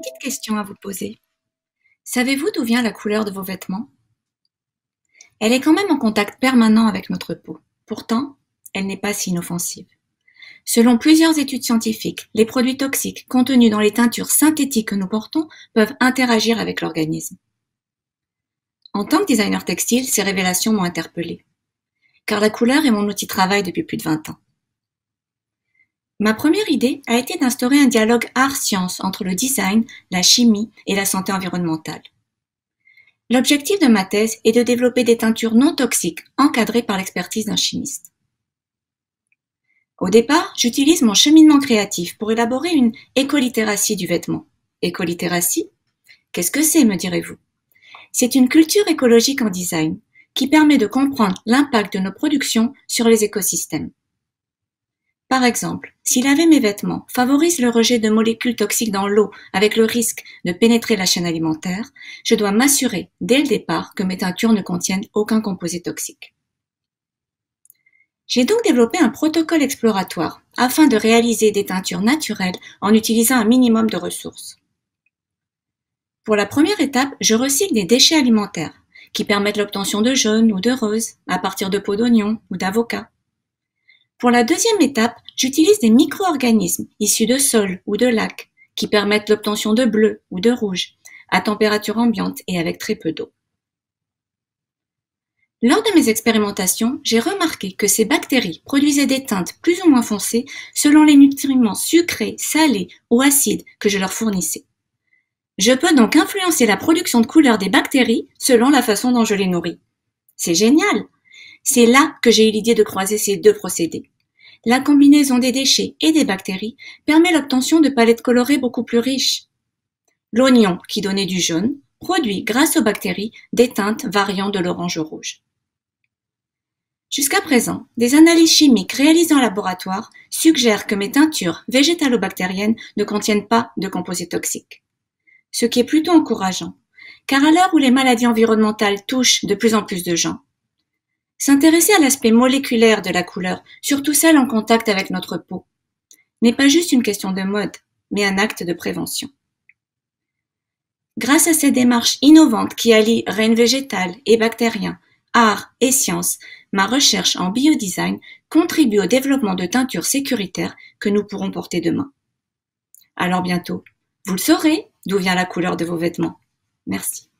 petite question à vous poser. Savez-vous d'où vient la couleur de vos vêtements? Elle est quand même en contact permanent avec notre peau. Pourtant, elle n'est pas si inoffensive. Selon plusieurs études scientifiques, les produits toxiques contenus dans les teintures synthétiques que nous portons peuvent interagir avec l'organisme. En tant que designer textile, ces révélations m'ont interpellée. Car la couleur est mon outil de travail depuis plus de 20 ans. Ma première idée a été d'instaurer un dialogue art-science entre le design, la chimie et la santé environnementale. L'objectif de ma thèse est de développer des teintures non toxiques encadrées par l'expertise d'un chimiste. Au départ, j'utilise mon cheminement créatif pour élaborer une écolittératie du vêtement. Écolittératie Qu'est-ce que c'est, me direz-vous? C'est une culture écologique en design qui permet de comprendre l'impact de nos productions sur les écosystèmes. Par exemple, si laver mes vêtements favorise le rejet de molécules toxiques dans l'eau avec le risque de pénétrer la chaîne alimentaire, je dois m'assurer dès le départ que mes teintures ne contiennent aucun composé toxique. J'ai donc développé un protocole exploratoire afin de réaliser des teintures naturelles en utilisant un minimum de ressources. Pour la première étape, je recycle des déchets alimentaires qui permettent l'obtention de jaune ou de rose à partir de peaux d'oignon ou d'avocat. Pour la deuxième étape, j'utilise des micro-organismes issus de sols ou de lacs qui permettent l'obtention de bleu ou de rouge à température ambiante et avec très peu d'eau. Lors de mes expérimentations, j'ai remarqué que ces bactéries produisaient des teintes plus ou moins foncées selon les nutriments sucrés, salés ou acides que je leur fournissais. Je peux donc influencer la production de couleurs des bactéries selon la façon dont je les nourris. C'est génial c'est là que j'ai eu l'idée de croiser ces deux procédés. La combinaison des déchets et des bactéries permet l'obtention de palettes colorées beaucoup plus riches. L'oignon, qui donnait du jaune, produit, grâce aux bactéries, des teintes variant de l'orange au rouge. Jusqu'à présent, des analyses chimiques réalisées en laboratoire suggèrent que mes teintures végétalo-bactériennes ne contiennent pas de composés toxiques. Ce qui est plutôt encourageant, car à l'heure où les maladies environnementales touchent de plus en plus de gens, S'intéresser à l'aspect moléculaire de la couleur, surtout celle en contact avec notre peau, n'est pas juste une question de mode, mais un acte de prévention. Grâce à ces démarches innovantes qui allient règne végétal et bactérien, art et science, ma recherche en biodesign contribue au développement de teintures sécuritaires que nous pourrons porter demain. Alors bientôt, vous le saurez d'où vient la couleur de vos vêtements. Merci.